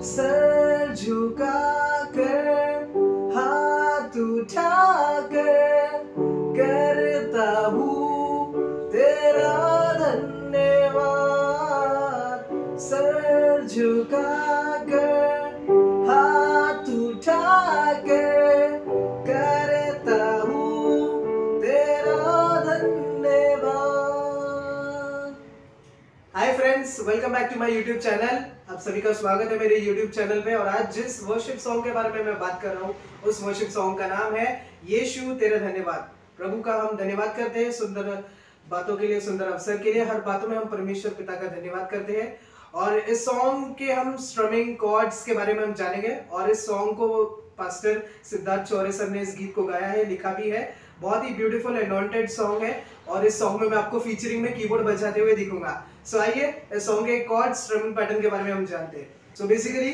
Sir झुका कर, हाथ उठा कर करता हूँ तेरा धन्यवाद। सर झुका कर, हाथ उठा कर करता हूँ तेरा धन्यवाद। Hi friends welcome back to my YouTube channel आप सभी का स्वागत है मेरे यूट्यूब चैनल पे और आज जिस वर्शिप सॉन्ग के बारे में मैं बात कर रहा हूँ, उस वर्शिप सॉन्ग का नाम है यीशु, तेरा धन्यवाद। प्रभु का हम धन्यवाद करते हैं सुंदर बातों के लिए, सुंदर अवसर के लिए। हर बातों में हम परमेश्वर पिता का धन्यवाद करते हैं। और इस सॉन्ग के हम स्ट्रमिंग कॉर्ड्स के बारे में हम जानेंगे। और इस सॉन्ग को पास्टर सिद्धार्थ चौरे सर ने इस गीत को गाया है, लिखा भी है। बहुत ही ब्यूटीफुल अनॉन्टेड सॉन्ग है और इस सॉन्ग में मैं आपको फीचरिंग में कीबोर्ड बजाते हुए दिखूँगा। सो so, आइए इस सॉन्ग के कॉर्ड स्ट्रमिंग पैटर्न के बारे में हम जानते हैं। सो बेसिकली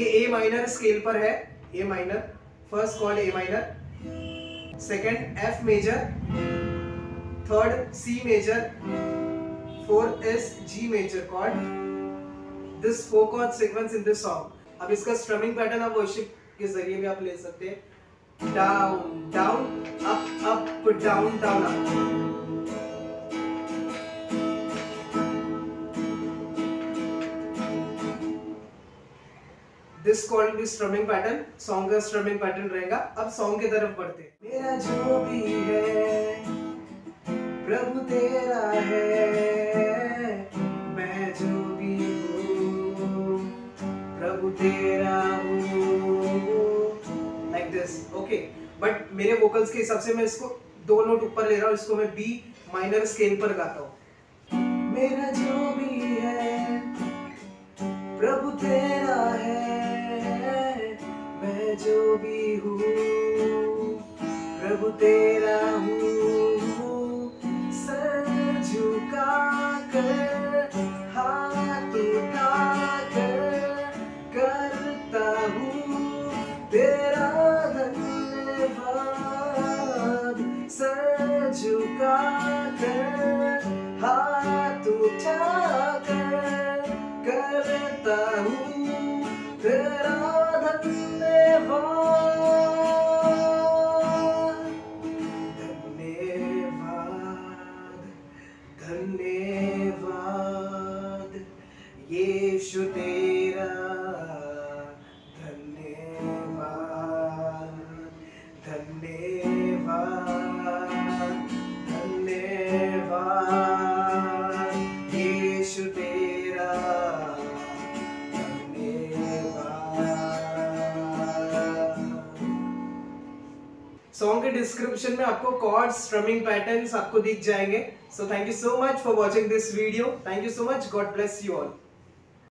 ये ए माइनर स्केल पर है। A minor first chord A minor second F major third C major fourth is G major chord this four chord sequence in this song अब इसका स्ट्रमिंग पैटर्न आप वर्शिप के ज़रिए भी आप ले सकते हैं। Down down up up down down up this called भी स्ट्रमिंग पैटर्न सॉन्ग का स्ट्रमिंग पैटर्न रहेगा। अब सॉन्ग की तरफ़ बढ़ते हैं। मेरा जो भी है, प्रभु तेरा है, मैं जो भी हूँ, प्रभु तेरा लाइक दिस ओके बट मेरे वोकल्स के हिसाब से मैं इसको दो नोट ऊपर ले रहा हूँ, इसको मैं बी माइनर स्केल पर गाता हूँ। मेरा जो भी है, प्रभु तेरा है, मैं जो भी हूँ, प्रभु तेरा हूँ, सर झुका कर हाथ उठा हाथ उठा कर करता हूँ तेरा धन्यवाद धन्यवाद धन्यवाद यीशु तेरा धन्यवाद धन्यवाद सॉन्ग के डिस्क्रिप्शन में आपको कॉर्ड स्ट्रमिंग पैटर्न्स आपको दिख जाएँगे। So thank you so much for watching this video thank you so much God bless you all